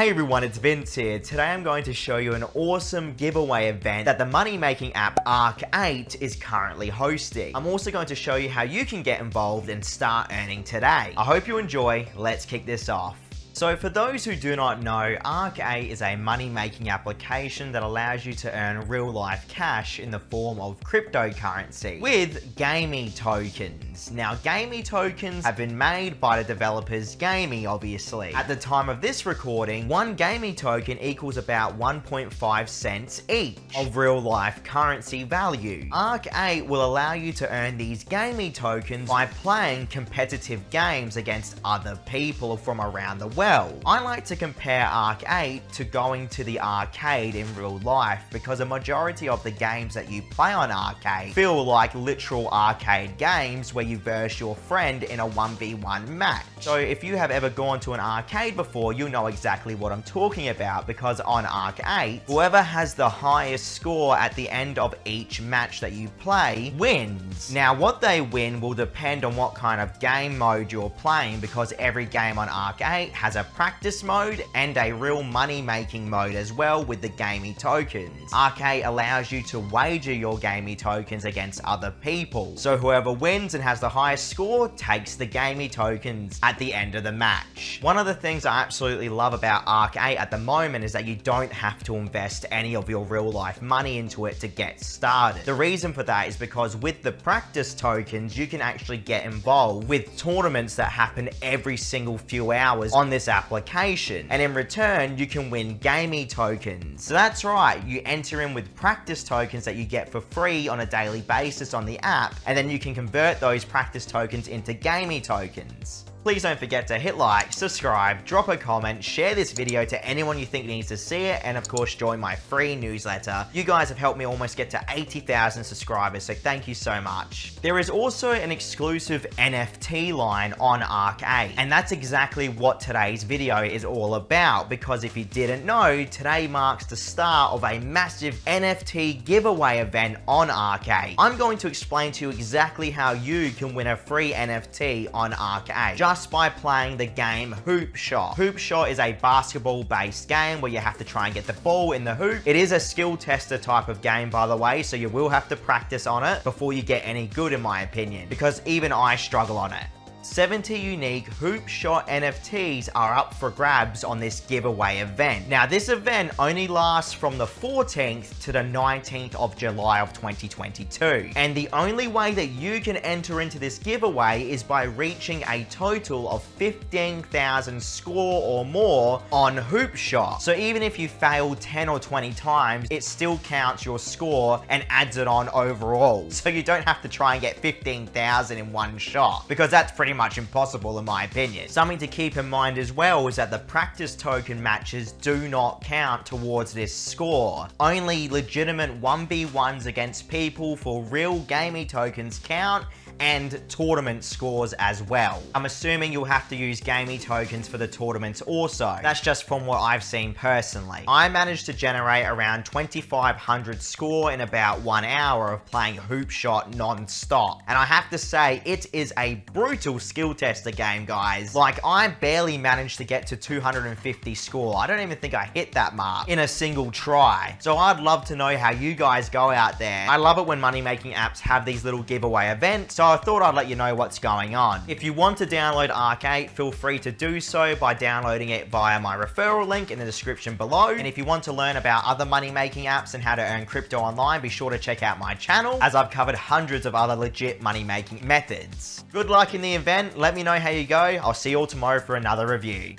Hey everyone, it's Vince here. Today I'm going to show you an awesome giveaway event that the money making app Arc8 is currently hosting. I'm also going to show you how you can get involved and start earning today. I hope you enjoy. Let's kick this off. So for those who do not know, Arc8 is a money-making application that allows you to earn real-life cash in the form of cryptocurrency with GAMEE tokens. Now, GAMEE tokens have been made by the developers GAMEE, obviously. At the time of this recording, one GAMEE token equals about 1.5 cents each of real-life currency value. Arc8 will allow you to earn these GAMEE tokens by playing competitive games against other people from around the world well. I like to compare Arc8 to going to the arcade in real life because a majority of the games that you play on arcade feel like literal arcade games where you verse your friend in a 1v1 match. So if you have ever gone to an arcade before, you'll know exactly what I'm talking about because on Arc8, whoever has the highest score at the end of each match that you play wins. Now what they win will depend on what kind of game mode you're playing because every game on Arc8 has a practice mode and a real money making mode as well with the GAMEE tokens. Arc8 allows you to wager your GAMEE tokens against other people. So whoever wins and has the highest score takes the GAMEE tokens at the end of the match. One of the things I absolutely love about Arc8 at the moment is that you don't have to invest any of your real life money into it to get started. The reason for that is because with the practice tokens, you can actually get involved with tournaments that happen every single few hours on this application. And in return, you can win GAMEE tokens. So that's right, you enter in with practice tokens that you get for free on a daily basis on the app, and then you can convert those practice tokens into GAMEE tokens. Please don't forget to hit like, subscribe, drop a comment, share this video to anyone you think needs to see it, and of course join my free newsletter. You guys have helped me almost get to 80,000 subscribers, so thank you so much. There is also an exclusive NFT line on Arc8, and that's exactly what today's video is all about, because if you didn't know, today marks the start of a massive NFT giveaway event on Arc8. I'm going to explain to you exactly how you can win a free NFT on Arc8. Just by playing the game Hoop Shot. Hoop Shot is a basketball based game where you have to try and get the ball in the hoop. It is a skill tester type of game by the way, so you will have to practice on it before you get any good in my opinion, because even I struggle on it. 70 unique Hoop Shot NFTs are up for grabs on this giveaway event. Now this event only lasts from the 14th to the 19th of July of 2022. And the only way that you can enter into this giveaway is by reaching a total of 15,000 score or more on Hoop Shot. So even if you fail 10 or 20 times, it still counts your score and adds it on overall. So you don't have to try and get 15,000 in one shot because that's pretty much impossible in my opinion. Something to keep in mind as well is that the practice token matches do not count towards this score. Only legitimate 1v1s against people for real GAMEE tokens count and tournament scores as well. I'm assuming you'll have to use GAMEE tokens for the tournaments also. That's just from what I've seen personally. I managed to generate around 2500 score in about one hour of playing Hoop Shot non-stop. And I have to say, it is a brutal skill tester game, guys. Like, I barely managed to get to 250 score. I don't even think I hit that mark in a single try. So I'd love to know how you guys go out there. I love it when money-making apps have these little giveaway events. So I thought I'd let you know what's going on. If you want to download Arc8, feel free to do so by downloading it via my referral link in the description below. And if you want to learn about other money-making apps and how to earn crypto online, be sure to check out my channel as I've covered hundreds of other legit money-making methods. Good luck in the event. Let me know how you go. I'll see you all tomorrow for another review.